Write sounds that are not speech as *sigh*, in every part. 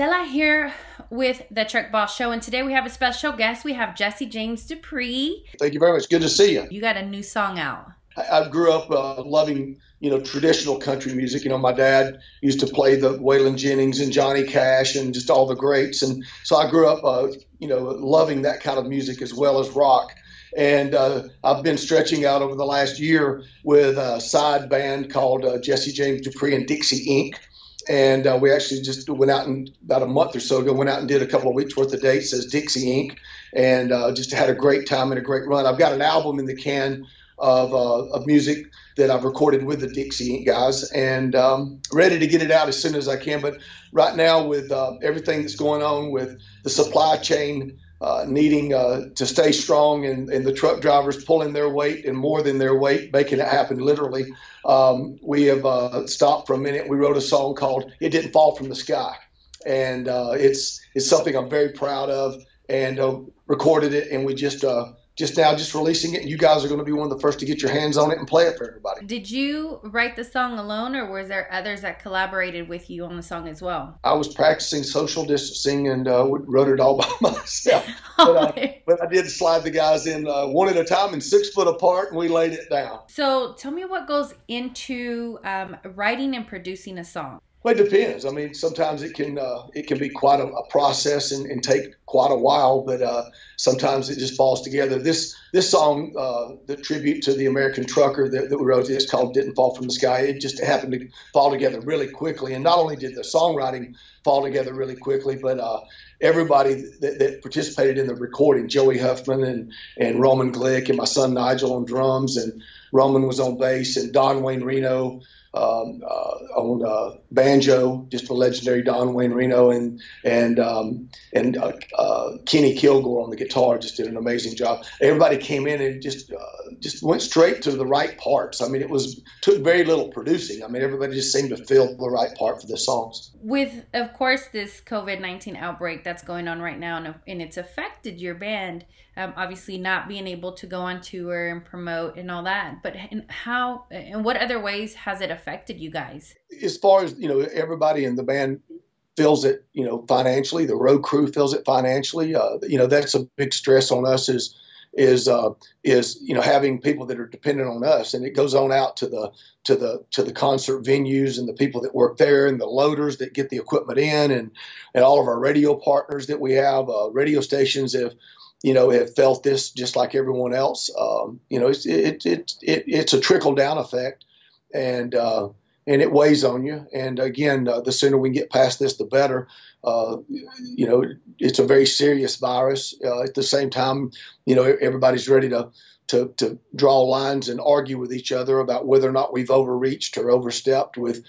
Maricela here with the Truck Boss Show, and today we have a special guest. We have Jesse James Dupree. Thank you very much. Good to see you. You got a new song out. I, I grew up uh, loving, you know, traditional country music. You know, my dad used to play the Waylon Jennings and Johnny Cash and just all the greats, and so I grew up, uh, you know, loving that kind of music as well as rock. And uh, I've been stretching out over the last year with a side band called uh, Jesse James Dupree and Dixie Inc and uh, we actually just went out and about a month or so ago went out and did a couple of weeks worth of dates as Dixie Inc. and uh, just had a great time and a great run. I've got an album in the can of, uh, of music that I've recorded with the Dixie Inc. guys and um, ready to get it out as soon as I can. But right now, with uh, everything that's going on with the supply chain uh, needing uh, to stay strong and, and, the truck drivers pulling their weight and more than their weight, making it happen literally. Um, we have uh, stopped for a minute. We wrote a song called "It Didn't Fall from the Sky," and uh, it's it's something I'm very proud of. And uh, recorded it, and we just just now just releasing it and you guys are going to be one of the first to get your hands on it and play it for everybody. Did you write the song alone or was there others that collaborated with you on the song as well? I was practicing social distancing and uh, wrote it all *laughs* by myself. *laughs* But, uh, but, i did slide the guys in uh, one at a time and six foot apart and we laid it down. So tell me what goes into um, writing and producing a song well, it depends. I mean, sometimes it can uh, it can be quite a, a process and, and, take quite a while, but uh, sometimes it just falls together. This this song, uh, the tribute to the American trucker that, that we wrote, is called "Didn't Fall from the Sky." It just happened to fall together really quickly, and not only did the songwriting fall together really quickly, but uh, everybody that, that, participated in the recording, Joey Huffman and and Roman Glick and my son Nigel on drums, and Roman was on bass, and Don Wayne Reno um, uh, on uh, banjo, just a legendary Don Wayne Reno, and and um, and uh, uh, Kenny Kilgore on the guitar just did an amazing job. Everybody came in and just uh, just went straight to the right parts. I mean, it was took very little producing. I mean, everybody just seemed to feel the right part for the songs. With of course this COVID nineteen outbreak that's going on right now, and, and it's affected your band. Um, obviously, not being able to go on tour and promote and all that. But how and what other ways has it affected you guys? As far as you know, everybody in the band feels it, you know, financially. The road crew feels it financially. Uh, you know, that's a big stress on us. Is is uh, is you know having people that are dependent on us, and it goes on out to the to the to the concert venues and the people that work there, and the loaders that get the equipment in, and and all of our radio partners that we have. Uh, radio stations have you know have felt this just like everyone else. Um, you know, it's it, it, it, it's a trickle down effect, and uh, and it weighs on you. And again, uh, the sooner we can get past this, the better. Uh, you know, it's a very serious virus. Uh, at the same time, you know, everybody's ready to, to, to draw lines and argue with each other about whether or not we've overreached or overstepped with,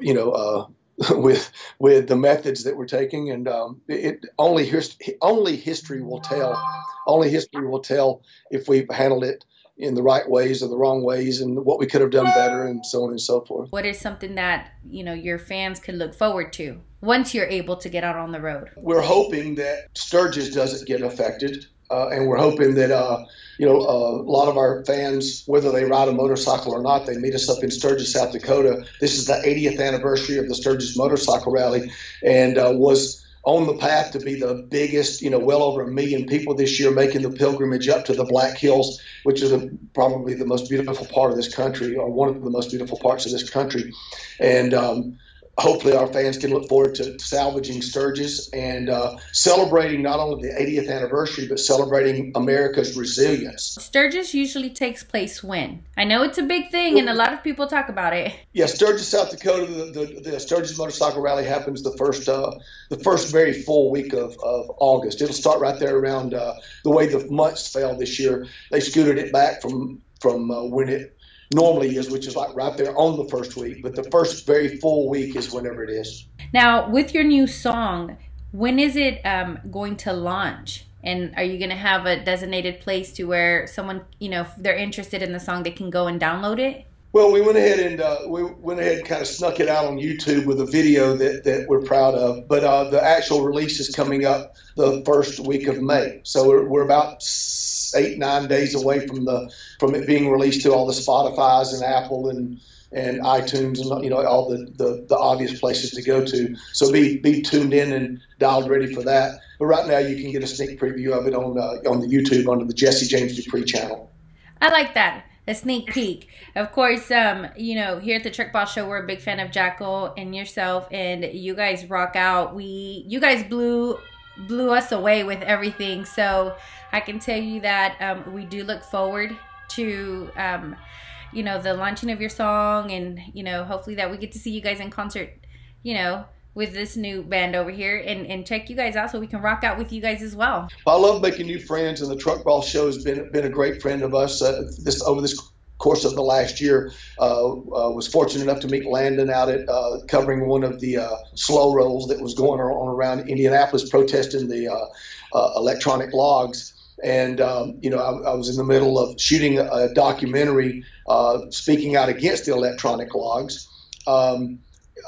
you know, uh, *laughs* with with the methods that we're taking, and um, it only his, only history will tell. Only history will tell if we've handled it in the right ways or the wrong ways and what we could have done better and so on and so forth. What is something that, you know, your fans could look forward to once you're able to get out on the road? We're hoping that Sturgis doesn't get affected. Uh, and we're hoping that, uh, you know, uh, a lot of our fans, whether they ride a motorcycle or not, they meet us up in Sturgis, South Dakota. This is the 80th anniversary of the Sturgis Motorcycle Rally and uh, was on the path to be the biggest, you know, well over a million people this year making the pilgrimage up to the Black Hills, which is a, probably the most beautiful part of this country, or one of the most beautiful parts of this country. And um, hopefully our fans can look forward to salvaging Sturgis and uh, celebrating not only the 80th anniversary, but celebrating America's resilience. Sturgis usually takes place when? I know it's a big thing and a lot of people talk about it. Yeah, Sturgis, South Dakota, the, the, the Sturgis Motorcycle Rally happens the first uh, the first very full week of, of August. It'll start right there around uh, the way the months fell this year. They scooted it back from from uh, when it normally is, which is like right there on the first week. But the first very full week is whenever it is. Now, with your new song, when is it um, going to launch? And are you going to have a designated place to where someone, you know, if they're interested in the song, they can go and download it? Well, we went ahead and uh, we went ahead and kind of snuck it out on YouTube with a video that, that we're proud of. But uh, the actual release is coming up the first week of May, so we're, we're about eight nine days away from the from it being released to all the Spotify's and Apple and and iTunes and you know all the, the, the obvious places to go to. So be be tuned in and dialed ready for that. But right now you can get a sneak preview of it on uh, on the YouTube under the Jesse James Dupree channel. I like that. A sneak peek. Of course, um, you know, here at the Truck Boss Show, we're a big fan of Jackyl and yourself, and you guys rock out. We, you guys blew blew us away with everything. So I can tell you that um, we do look forward to um, you know the launching of your song and you know hopefully that we get to see you guys in concert you know with this new band over here and, and check you guys out so we can rock out with you guys as well. I love making new friends and the Truck Boss Show has been been a great friend of us uh, this over this course of the last year. Uh, uh, was fortunate enough to meet Landon out at uh, covering one of the uh, slow rolls that was going on around Indianapolis protesting the uh, electronic logs and um, you know I, I, was in the middle of shooting a, a documentary uh, speaking out against the electronic logs. Um,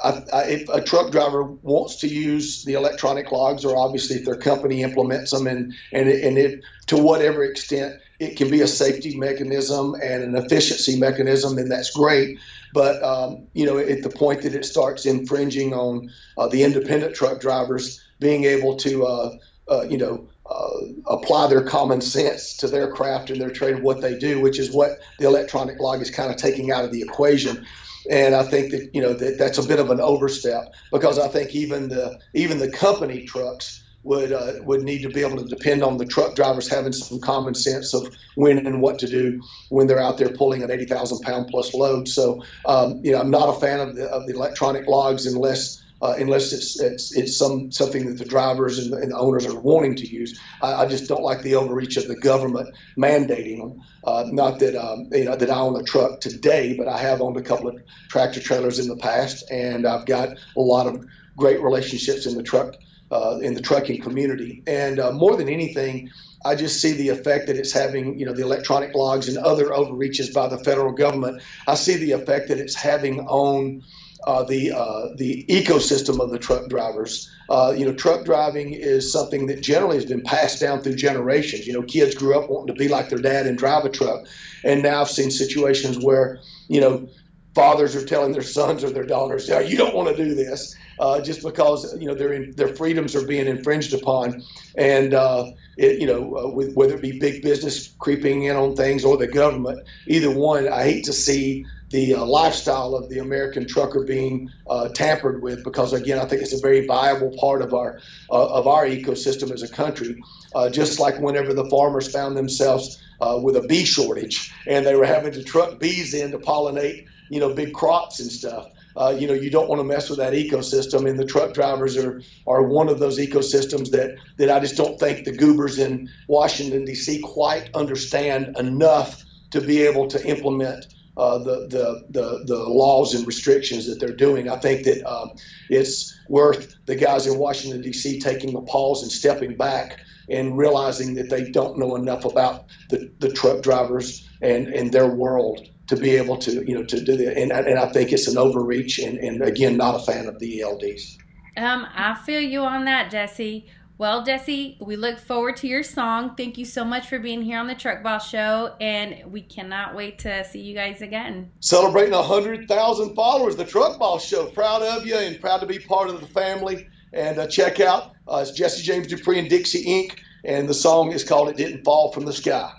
I, I, if a truck driver wants to use the electronic logs, or obviously if their company implements them, and and and it to whatever extent it can be a safety mechanism and an efficiency mechanism, and that's great. But um, you know, at the point that it starts infringing on uh, the independent truck drivers being able to, uh, uh, you know, uh, apply their common sense to their craft and their trade, what they do, which is what the electronic log is kind of taking out of the equation. And I think that you know that that's a bit of an overstep because I think even the even the company trucks would uh, would need to be able to depend on the truck drivers having some common sense of when and what to do when they're out there pulling an 80,000 pound plus load. So um, you know I'm not a fan of the of the electronic logs unless uh, unless it's, it's it's some something that the drivers and the, and the owners are wanting to use. I, I, just don't like the overreach of the government mandating them. Uh, not that um, you know that I own a truck today, but I have owned a couple of tractor trailers in the past, and I've got a lot of great relationships in the truck uh, in the trucking community. And uh, more than anything, I just see the effect that it's having, you know, the electronic logs and other overreaches by the federal government. I see the effect that it's having on uh, the uh, the ecosystem of the truck drivers. Uh, you know, truck driving is something that generally has been passed down through generations. You know, kids grew up wanting to be like their dad and drive a truck, and now I've seen situations where you know fathers are telling their sons or their daughters, "Yeah, you don't want to do this," uh, just because you know their their freedoms are being infringed upon, and uh, it, you know uh, with, whether it be big business creeping in on things or the government, either one, I hate to see the uh, lifestyle of the American trucker being uh, tampered with because again I think it's a very viable part of our uh, of our ecosystem as a country. Uh, just like whenever the farmers found themselves uh, with a bee shortage and they were having to truck bees in to pollinate you know big crops and stuff. Uh, you know, you don't want to mess with that ecosystem, and the truck drivers are are one of those ecosystems that that I just don't think the goobers in Washington D.C. quite understand enough to be able to implement uh, the, the, the, the, laws and restrictions that they're doing. I think that um, it's worth the guys in Washington, D.C. taking a pause and stepping back and realizing that they don't know enough about the, the truck drivers and, and their world to be able to, you know, to do that. And, and I think it's an overreach and, and again, not a fan of the ELDs. Um, I feel you on that, Jesse. Well, Jesse, we look forward to your song. Thank you so much for being here on the Truck Boss Show, and we cannot wait to see you guys again. Celebrating 100,000 followers, the Truck Boss Show. Proud of you and proud to be part of the family. And uh, check out uh, it's Jesse James Dupree and Dixie Inc., and the song is called It Didn't Fall from the Sky.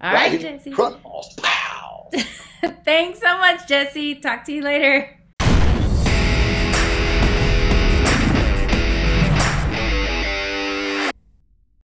All right, right Jesse. Truck. Pow! *laughs* Thanks so much, Jesse. Talk to you later.